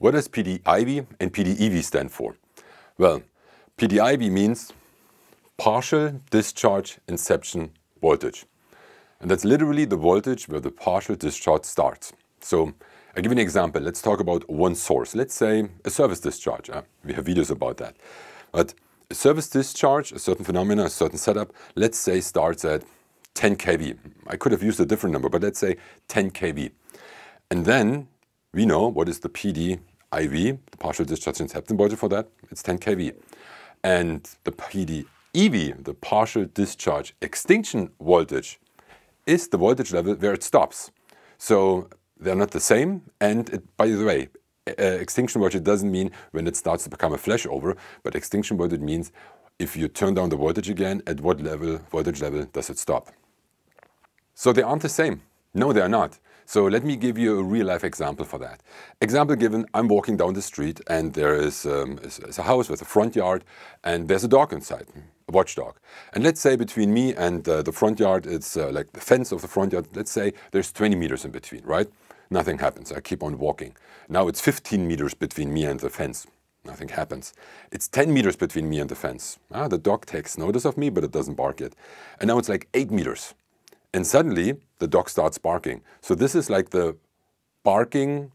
What does PDIV and PDEV stand for? Well, PDIV means partial discharge inception voltage. And that's literally the voltage where the partial discharge starts. So I'll give you an example. Let's talk about one source. Let's say a surface discharge. Uh, we have videos about that. But a surface discharge, a certain phenomena, a certain setup, let's say starts at 10 kV. I could have used a different number, but let's say 10 kV. And then we know what is the PD IV, the partial discharge inception voltage for that, it's 10 kV. And the PD EV, the partial discharge extinction voltage, is the voltage level where it stops. So they're not the same. And it, by the way, uh, extinction voltage doesn't mean when it starts to become a flashover, but extinction voltage means if you turn down the voltage again, at what level, voltage level does it stop? So they aren't the same. No, they are not. So let me give you a real life example for that. Example given, I'm walking down the street and there is, um, is a house with a front yard and there's a dog inside, a watchdog. And let's say between me and uh, the front yard, it's uh, like the fence of the front yard, let's say there's 20 meters in between, right? Nothing happens. I keep on walking. Now it's 15 meters between me and the fence. Nothing happens. It's 10 meters between me and the fence. Ah, the dog takes notice of me, but it doesn't bark yet. And now it's like 8 meters. And suddenly the dog starts barking. So this is like the barking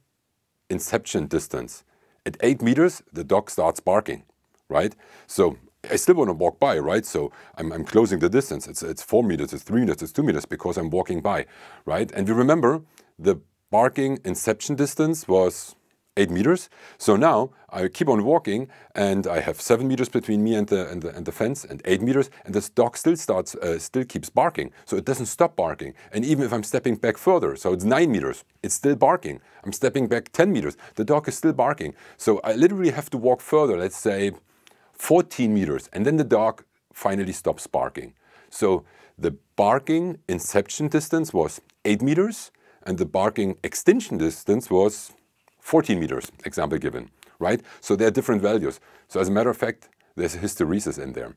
inception distance. At 8 meters, the dog starts barking, right? So I still want to walk by, right? So I'm, I'm closing the distance. It's, it's 4 meters, it's 3 meters, it's 2 meters because I'm walking by, right? And we remember the barking inception distance was 8 meters. So now I keep on walking and I have 7 meters between me and the, and the, and the fence and 8 meters and this dog still starts, uh, still keeps barking. So it doesn't stop barking. And even if I'm stepping back further, so it's 9 meters, it's still barking. I'm stepping back 10 meters, the dog is still barking. So I literally have to walk further, let's say 14 meters, and then the dog finally stops barking. So the barking inception distance was 8 meters and the barking extinction distance was 14 meters, example given, right? So there are different values. So as a matter of fact, there's a hysteresis in there.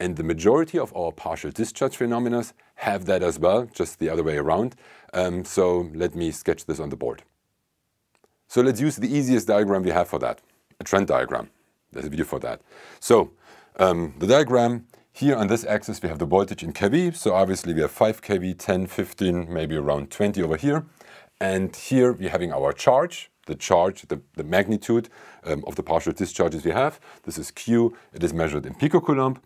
And the majority of our partial discharge phenomena have that as well, just the other way around. Um, so let me sketch this on the board. So let's use the easiest diagram we have for that, a trend diagram. There's a video for that. So um, the diagram here on this axis, we have the voltage in kV. So obviously we have 5 kV, 10, 15, maybe around 20 over here. And here we're having our charge, the charge, the, the magnitude um, of the partial discharges we have. This is Q. It is measured in picocoulomb.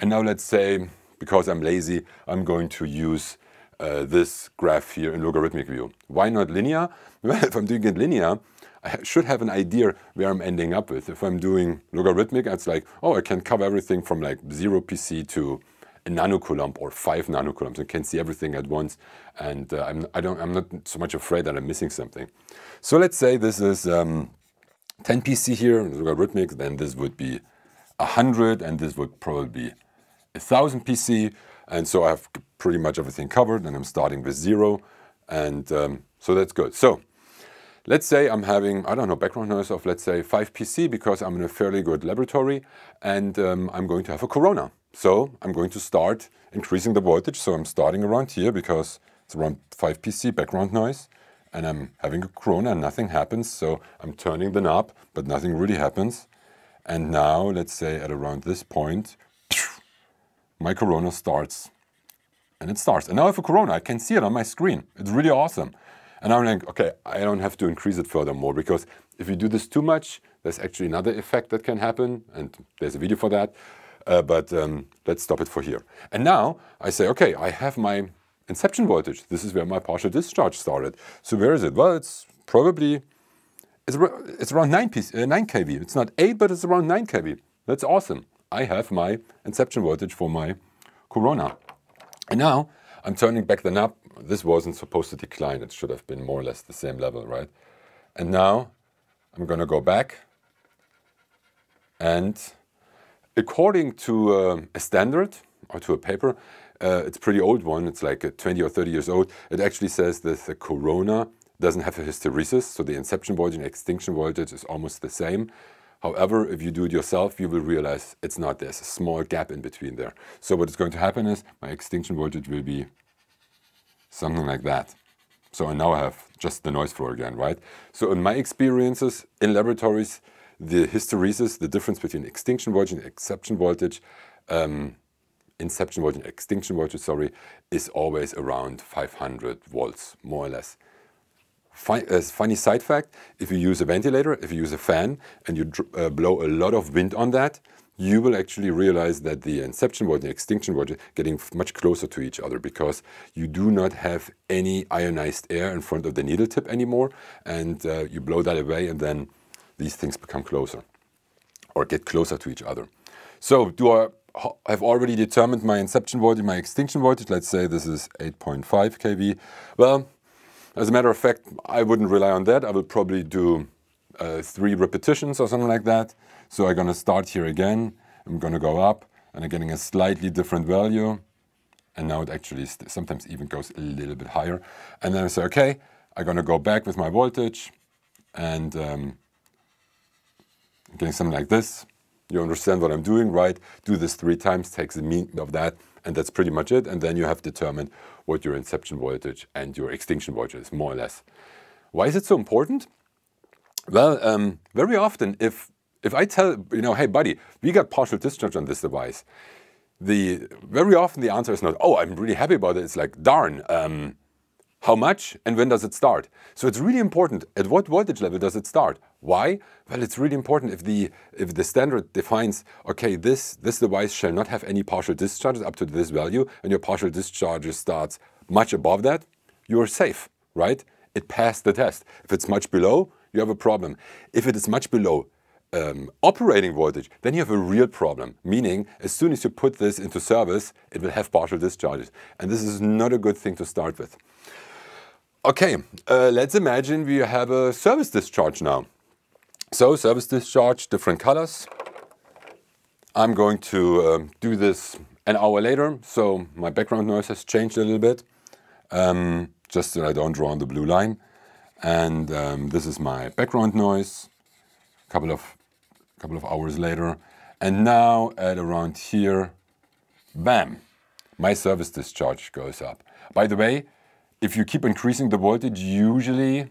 And now let's say, because I'm lazy, I'm going to use uh, this graph here in logarithmic view. Why not linear? Well, if I'm doing it linear, I should have an idea where I'm ending up with. If I'm doing logarithmic, it's like, oh, I can cover everything from like 0 PC to a nanocoulomb or 5 nanocoulombs. I can see everything at once. And uh, I'm, I don't, I'm not so much afraid that I'm missing something. So let's say this is um, 10 PC here, logarithmic, then this would be 100, and this would probably be 1000 PC. And so I have pretty much everything covered, and I'm starting with 0. And um, so that's good. So Let's say I'm having, I don't know, background noise of let's say 5 PC because I'm in a fairly good laboratory and um, I'm going to have a corona. So I'm going to start increasing the voltage. So I'm starting around here because it's around 5 PC background noise and I'm having a corona and nothing happens. So I'm turning the knob, but nothing really happens. And now let's say at around this point, my corona starts and it starts. And now I have a corona, I can see it on my screen. It's really awesome. And I'm like, okay, I don't have to increase it furthermore because if you do this too much, there's actually another effect that can happen, and there's a video for that. Uh, but um, let's stop it for here. And now I say, okay, I have my inception voltage. This is where my partial discharge started. So where is it? Well, it's probably it's, it's around 9, uh, 9 kV. It's not 8, but it's around 9 kV. That's awesome. I have my inception voltage for my corona. And now I'm turning back the knob this wasn't supposed to decline. It should have been more or less the same level, right? And now I'm going to go back. And according to uh, a standard or to a paper, uh, it's a pretty old one. It's like 20 or 30 years old. It actually says that the corona doesn't have a hysteresis. So the inception voltage and extinction voltage is almost the same. However, if you do it yourself, you will realize it's not. There's a small gap in between there. So what is going to happen is my extinction voltage will be something like that. So I now have just the noise floor again, right? So in my experiences in laboratories, the hysteresis, the difference between extinction voltage and inception voltage, um, inception voltage and extinction voltage, sorry, is always around 500 volts, more or less. A funny side fact, if you use a ventilator, if you use a fan, and you uh, blow a lot of wind on that, you will actually realize that the inception voltage and extinction voltage are getting much closer to each other because you do not have any ionized air in front of the needle tip anymore and uh, you blow that away and then these things become closer or get closer to each other. So do I have already determined my inception voltage, my extinction voltage. Let's say this is 8.5 kV. Well, as a matter of fact, I wouldn't rely on that. I will probably do uh, three repetitions or something like that. So I'm going to start here again. I'm going to go up and I'm getting a slightly different value. And now it actually sometimes even goes a little bit higher. And then I say, okay, I'm going to go back with my voltage and um, getting something like this. You understand what I'm doing, right? Do this three times, takes the mean of that, and that's pretty much it. And then you have determined what your inception voltage and your extinction voltage is, more or less. Why is it so important? Well, um, very often, if if I tell, you know, hey, buddy, we got partial discharge on this device, the very often the answer is not, oh, I'm really happy about it. It's like, darn, um, how much and when does it start? So it's really important. At what voltage level does it start? Why? Well, it's really important if the if the standard defines, okay, this this device shall not have any partial discharges up to this value, and your partial discharge starts much above that, you're safe, right? It passed the test. If it's much below, you have a problem. If it is much below um, operating voltage, then you have a real problem. Meaning, as soon as you put this into service, it will have partial discharges. And this is not a good thing to start with. Okay, uh, let's imagine we have a surface discharge now. So, surface discharge, different colors. I'm going to um, do this an hour later, so my background noise has changed a little bit, um, just so I don't draw on the blue line. And um, this is my background noise. A couple of couple of hours later. And now at around here, bam, my surface discharge goes up. By the way, if you keep increasing the voltage, usually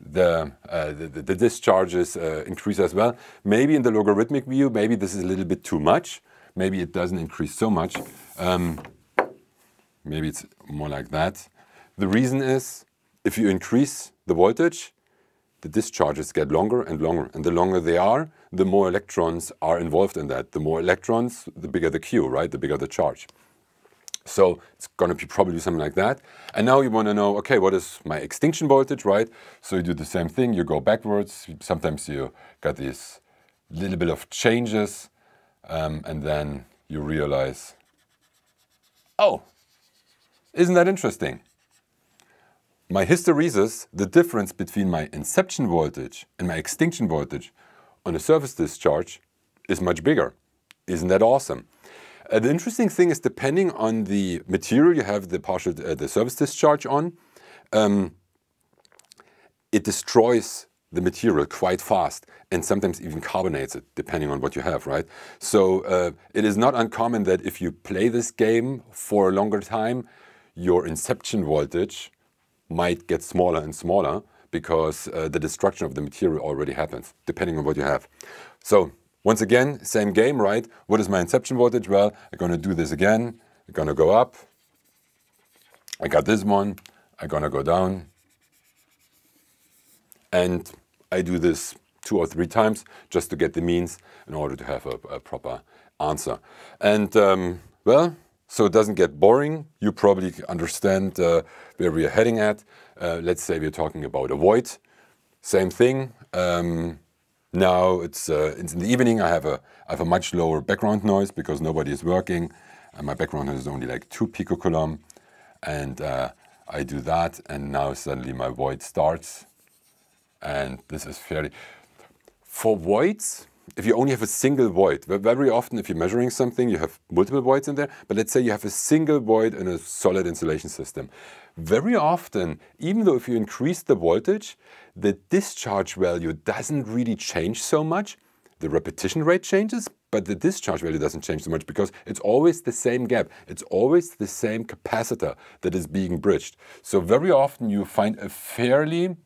the, uh, the, the, discharges uh, increase as well. Maybe in the logarithmic view, maybe this is a little bit too much. Maybe it doesn't increase so much. Um, maybe it's more like that. The reason is if you increase the voltage, the discharges get longer and longer. And the longer they are, the more electrons are involved in that. The more electrons, the bigger the Q, right? The bigger the charge. So it's going to be probably something like that. And now you want to know, okay, what is my extinction voltage, right? So you do the same thing. You go backwards. Sometimes you got these little bit of changes. Um, and then you realize, oh, isn't that interesting? My hysteresis, the difference between my inception voltage and my extinction voltage on a surface discharge is much bigger. Isn't that awesome? Uh, the interesting thing is depending on the material you have the partial uh, the surface discharge on, um, it destroys the material quite fast and sometimes even carbonates it depending on what you have, right? So uh, it is not uncommon that if you play this game for a longer time, your inception voltage might get smaller and smaller because uh, the destruction of the material already happens, depending on what you have. So once again, same game, right? What is my inception voltage? Well, I'm going to do this again. I'm going to go up. I got this one. I'm going to go down. And I do this two or three times just to get the means in order to have a, a proper answer. And um, well, so it doesn't get boring. You probably understand uh, where we are heading at. Uh, let's say we're talking about a void. Same thing. Um, now it's, uh, it's in the evening. I have a I have a much lower background noise because nobody is working. And my background noise is only like two picocoulomb, and uh, I do that. And now suddenly my void starts, and this is fairly for voids if you only have a single void, very often if you're measuring something, you have multiple voids in there, but let's say you have a single void in a solid insulation system. Very often, even though if you increase the voltage, the discharge value doesn't really change so much. The repetition rate changes, but the discharge value doesn't change so much because it's always the same gap. It's always the same capacitor that is being bridged. So very often you find a fairly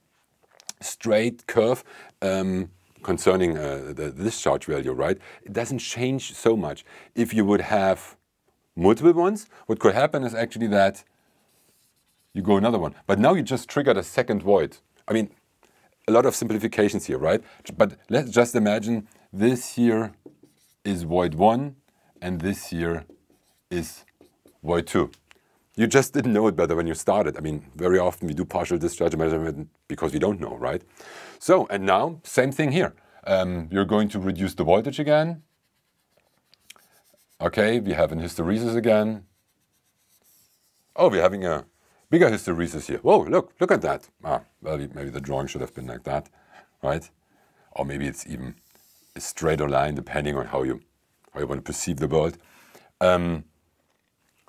straight curve um, concerning uh, the discharge value, right? It doesn't change so much. If you would have multiple ones, what could happen is actually that you go another one. But now you just triggered a second void. I mean, a lot of simplifications here, right? But let's just imagine this here is void 1 and this here is void 2. You just didn't know it better when you started. I mean, very often we do partial discharge measurement because we don't know, right? So, and now, same thing here. Um, you're going to reduce the voltage again. Okay, we have an hysteresis again. Oh, we're having a bigger hysteresis here. Whoa, look, look at that. Ah, well, maybe the drawing should have been like that, right? Or maybe it's even a straighter line depending on how you, how you want to perceive the world. Um,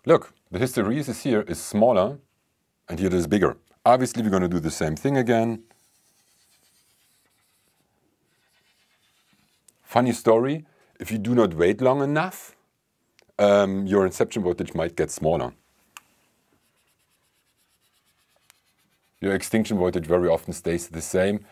look, the hysteresis here is smaller and here it is bigger. Obviously, we're going to do the same thing again. Funny story, if you do not wait long enough, um, your inception voltage might get smaller. Your extinction voltage very often stays the same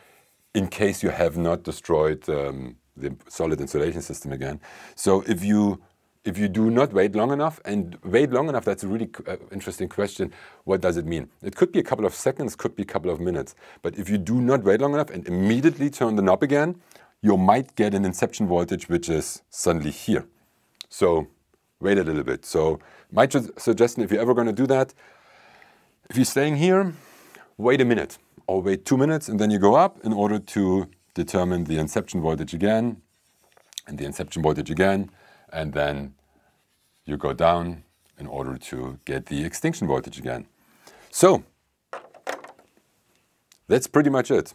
in case you have not destroyed um, the solid insulation system again. So if you if you do not wait long enough, and wait long enough, that's a really uh, interesting question. What does it mean? It could be a couple of seconds, could be a couple of minutes. But if you do not wait long enough and immediately turn the knob again, you might get an inception voltage which is suddenly here. So wait a little bit. So my suggestion, if you're ever going to do that, if you're staying here, wait a minute or wait two minutes and then you go up in order to determine the inception voltage again and the inception voltage again and then you go down in order to get the extinction voltage again. So that's pretty much it.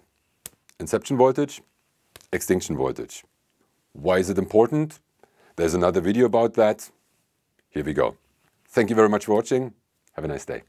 Inception voltage, extinction voltage. Why is it important? There's another video about that. Here we go. Thank you very much for watching. Have a nice day.